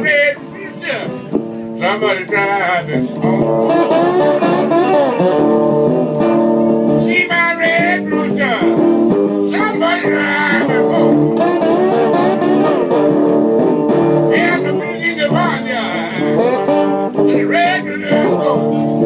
red future. Somebody driving home. See my red rooster. Somebody driving home. And the bridge in the barnyard. The red rooster.